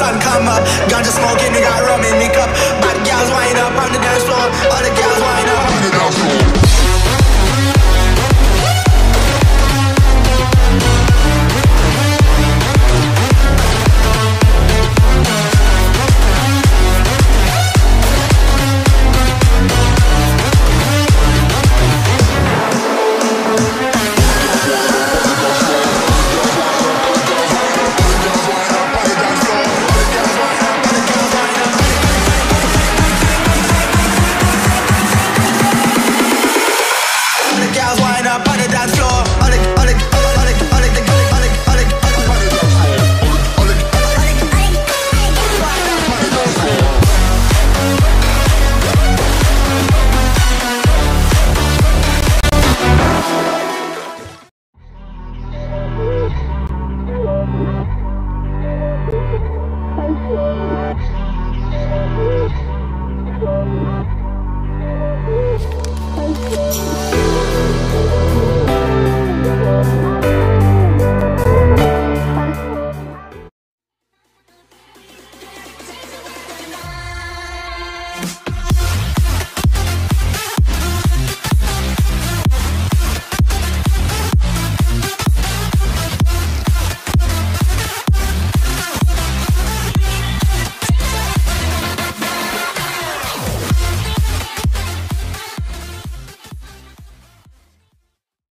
sun come up. Ganja smoking, they got rum in me cup. up on the dance floor.